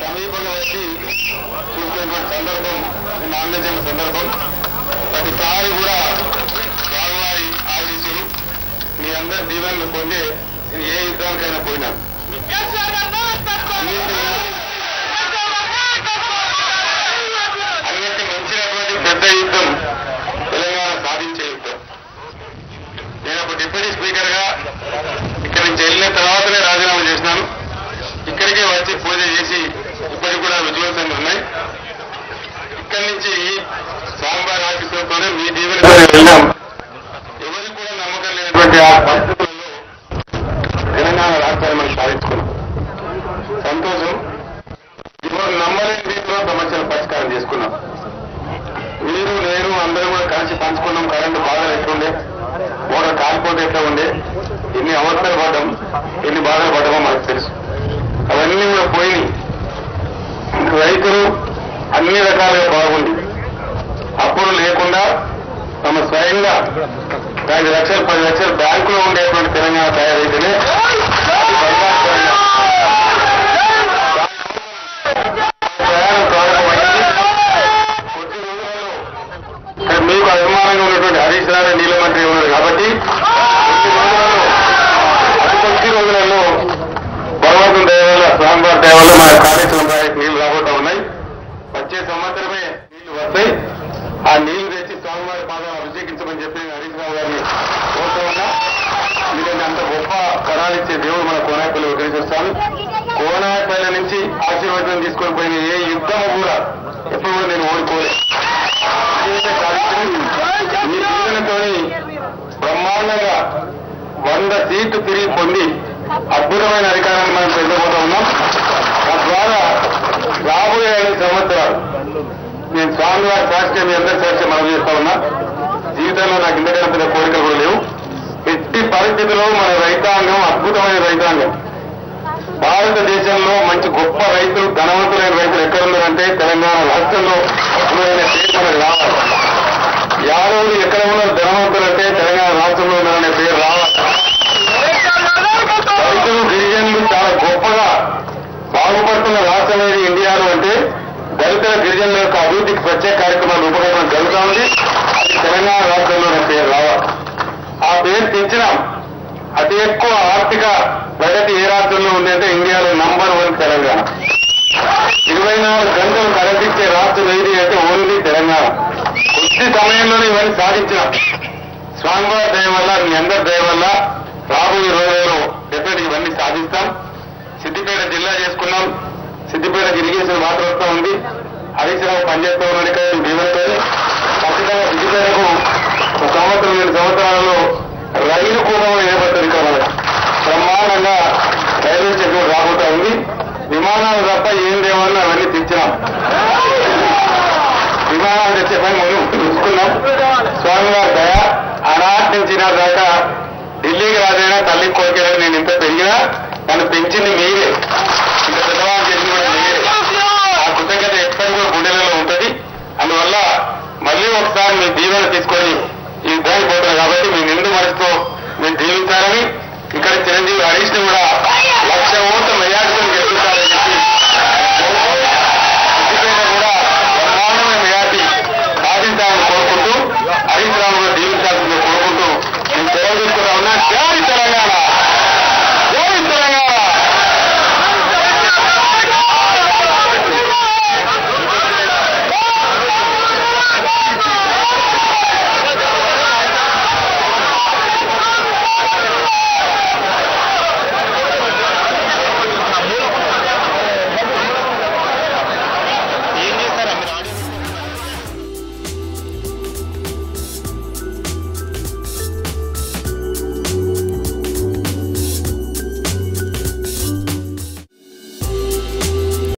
సమీపంలో వచ్చి చూసేటువంటి సందర్భం నామినేషన్ సందర్భం. ప్రతిసారి కూడా స్వామివారి ఆదేశాలు. మీ అందరి దీవెనలు పొందే నేను ఏ యుద్ధానికైనా పోయినా. అన్నింటి మించినటువంటి పెద్ద యుద్ధం తెలంగాణ సాధించే యుద్ధం. నేను ఒక డిప్యూటీ స్పీకర్గా ఇక్కడి నుంచి వెళ్ళిన తర్వాతనే రాజీనామా చేసినాను. ఇక్కడికే వచ్చి పూజ చేసి ఇప్పటికి కూడా విజువల్స్ ఉన్నాయి. ఇక్కడి నుంచి స్వామివారి ఆఫీసులతోనే మీ దీవెన వెళ్ళాం ఎవరికి కూడా నమ్మకం లేనటువంటి ఆ పరిస్థితుల్లో తెలంగాణ రాష్ట్రాన్ని మనం సాధించుకున్నాం. సంతోషం. ఎవరు నమ్మలేని రీతిలో సమస్యల పరిష్కారం చేసుకున్నాం. మీరు నేను అందరూ కూడా కలిసి పంచుకున్నాం. కరెంటు బాధలు ఎట్లుండే? ఓడ కాలిపోతే ఎట్లా ఉండే? ఎన్ని అవసరాలు పడ్డం? ఎన్ని బాధలు పడ్డమో మనకు స్వయంగా ఐదు లక్షలు పది లక్షలు బ్యాంకులో ఉండేటువంటి తెలంగాణ తయారైతేనే మీకు అభిమానంగా ఉన్నటువంటి హరీష్ రావు నీళ్ళ మంత్రి ఉన్నారు కాబట్టి కొద్ది రోజులలో అతి కొద్ది రోజులలో భగవంతుని దయ వల్ల స్వామివారి దయ మన కాళేశ్వరం నీళ్ళు రాబోతా ఉన్నాయి. వచ్చే సంవత్సరమే నీళ్ళు వస్తాయి ఆ నీళ్ళు తెచ్చి స్వామివారి పాదాలు అభిషేకించమని చెప్పి హరీష్ రావు గారిని కోరుతూ ఉన్నా. ఎందుకంటే అంత గొప్ప వరాలు ఇచ్చే దేవుడు మన కోనాయపల్లి వెంకటేశ్వర స్వామి కోనాయపల్లి నుంచి ఆశీర్వచనం తీసుకొని పోయిన ఏ యుద్ధము కూడా ఎప్పుడు కూడా నేను ఓడిపోలే. విజయమే బ్రహ్మాండంగా వంద సీట్లు తిరిగి పొంది అద్భుతమైన అధికారాన్ని మనం పొందబోతా ఉన్నాం. తద్వారా రాబోయే ఐదు సంవత్సరాలు నేను స్వామివారి సాక్షి మీ అందరి సాక్షి మనం చేస్తా ఉన్నా. జీవితంలో నాకు ఇంతకన్నా పెద్ద కోరికలు కూడా లేవు. ఎట్టి పరిస్థితిలో మన రైతాంగం అద్భుతమైన రైతాంగం. భారతదేశంలో మంచి గొప్ప రైతులు ధనవంతులైన రైతులు ఎక్కడున్నారంటే తెలంగాణ రాష్ట్రంలో ఉన్నదనే పేరు మనకు రావాలి. యాదవులు ఎక్కడ ఉన్నారు? ధనవంతులంటే తెలంగాణ రాష్ట్రంలో ఉన్నారనే పేరు రావాలి. రైతులు గిరిజనులు చాలా గొప్పగా బాగుపడుతున్న రాష్ట్రం ఏది? ఇండియాలో అంటే దళితుల గిరిజనుల యొక్క అభివృద్ధికి ప్రత్యేక కార్యక్రమాలు రూపకల్పన జరుగుతూ ఉంది. తెలంగాణ రాష్ట్రంలోనే పేరు రావాలి ఆ పేరు తెచ్చినాం. అతి ఎక్కువ ఆర్థిక ప్రగతి ఏ రాష్ట్రంలో ఉందంటే ఇండియాలో నంబర్ వన్ తెలంగాణ. ఇరవై నాలుగు గంటలు కరెంట్ రాష్ట్రం ఏది అంటే ఓన్లీ తెలంగాణ. కొద్ది సమయంలోనే ఇవన్నీ సాధించినాం. స్వామివారి దయ వల్ల మీ అందరి దయ వల్ల రాబోయే రోజుల్లో డెఫినెట్ ఇవన్నీ సాధిస్తాం. సిద్దిపేట జిల్లా చేసుకున్నాం. సిద్దిపేట ఇరిగేషన్ వాటర్ వస్తూ ఉంది. హరీశ్రావు పనిచేస్తూ ఉన్నాడు ఇక్కడ దీవెనతో విమానాలు తప్ప ఏం లేవన్నా అవన్నీ తెచ్చినాం. విమానాలు తెచ్చే పని మనం చూసుకున్నాం. స్వామి స్వామివారి దయ అనాటించిన నుంచి దాకా ఢిల్లీకి రాదైనా తల్లి కోరికైనా నేను ఇంత పెరిగినా తను పెంచింది మీరే. ఇంత పెద్దవాళ్ళు